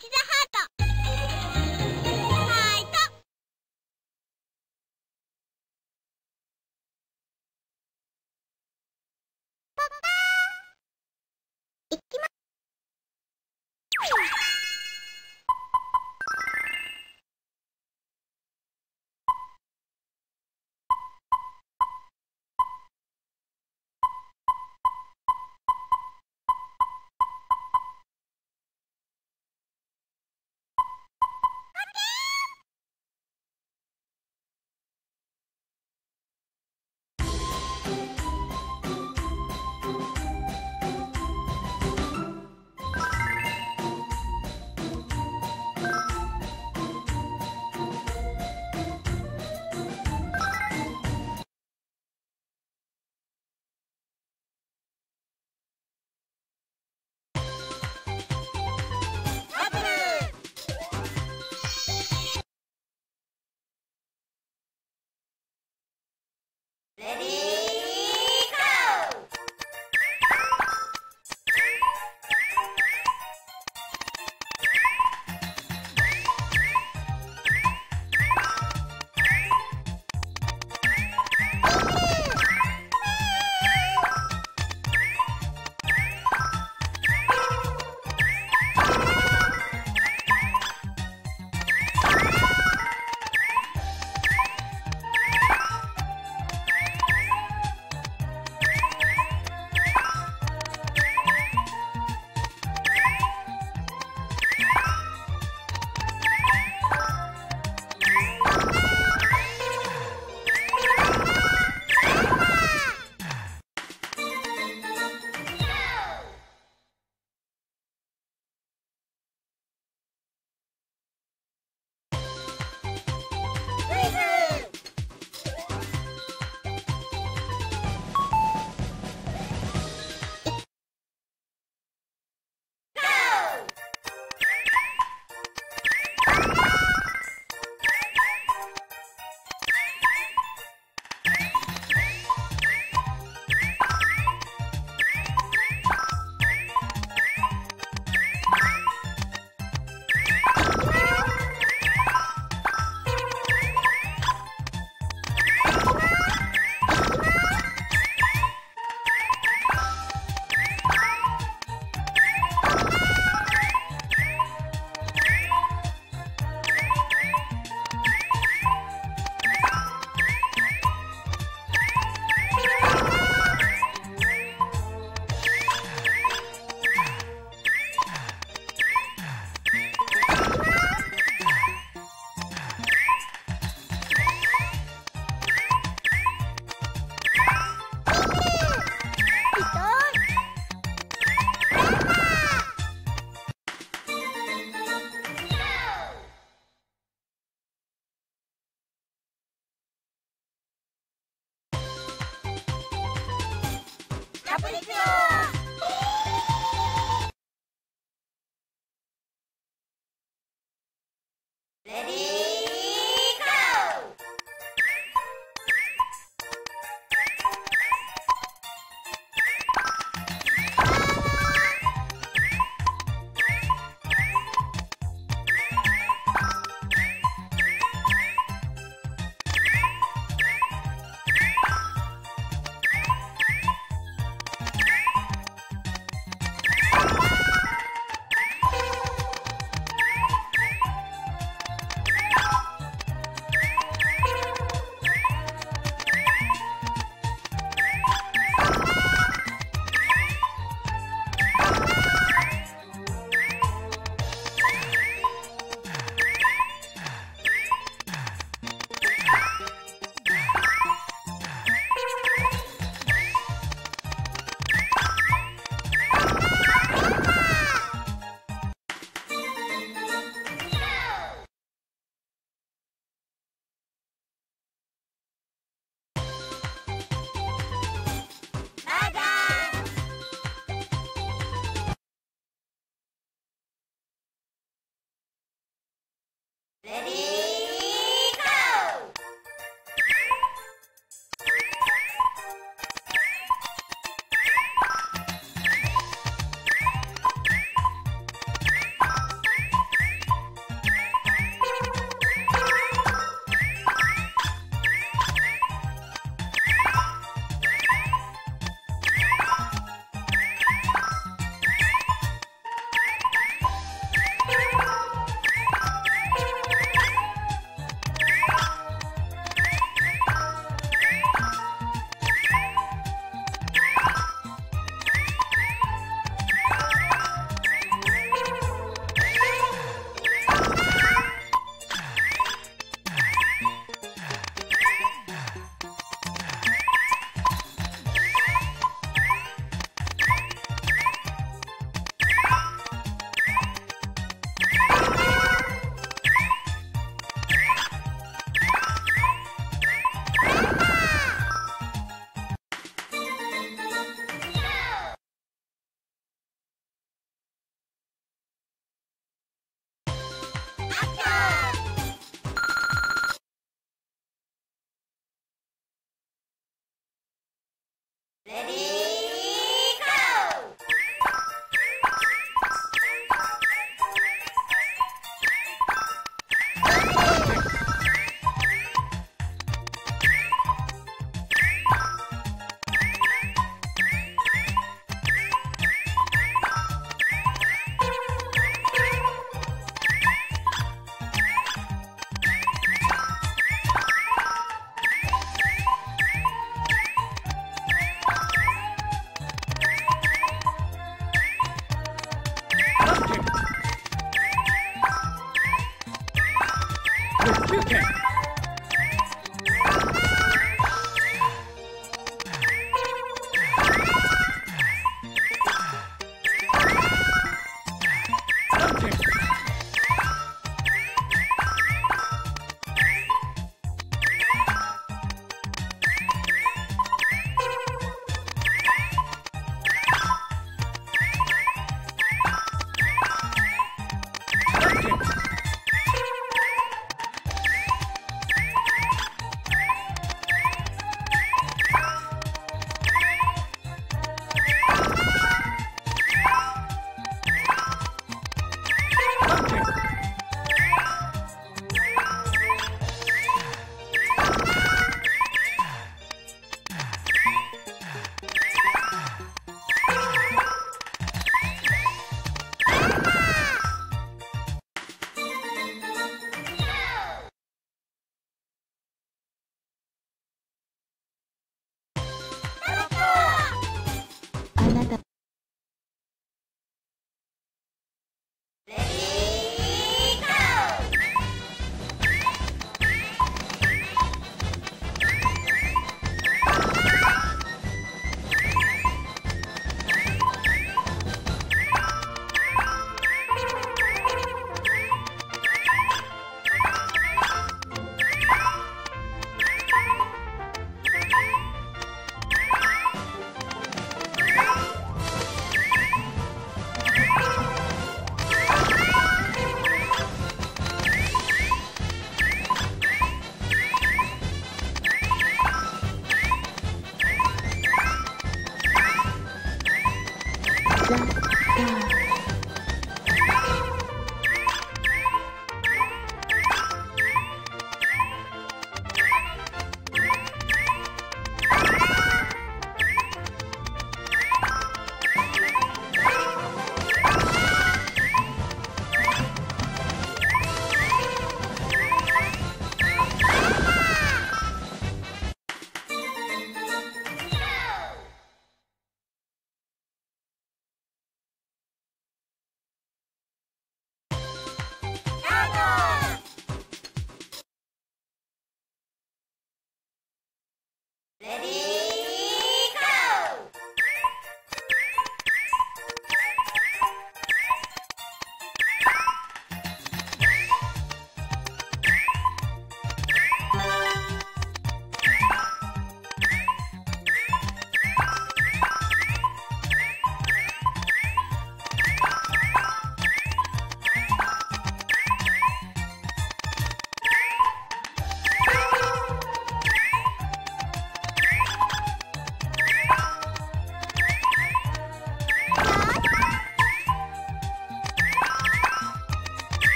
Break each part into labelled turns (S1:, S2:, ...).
S1: kita.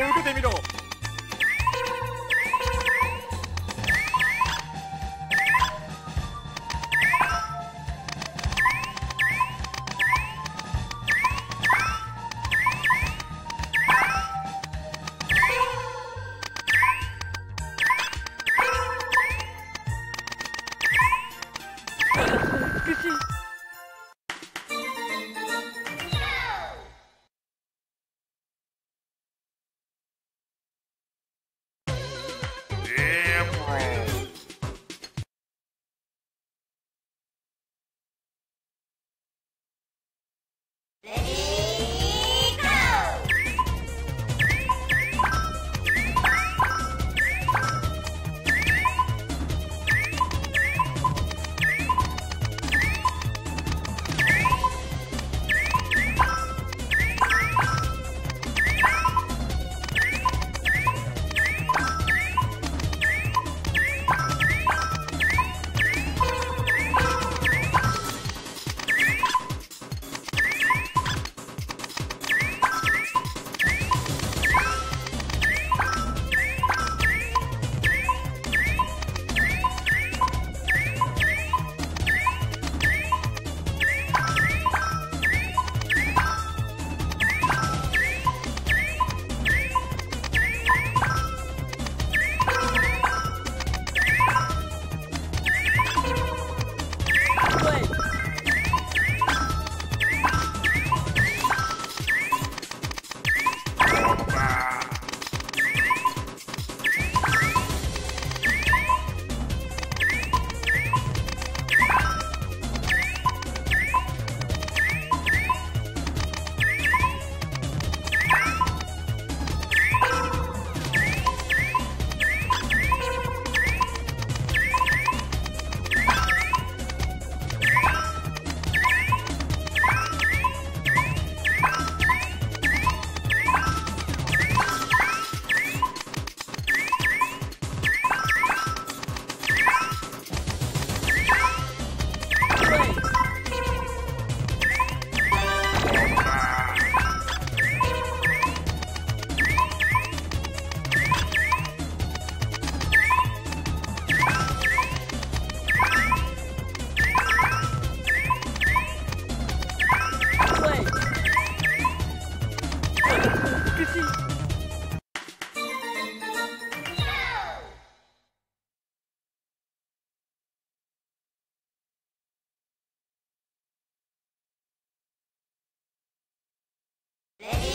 S1: を受けてみろ。Ready?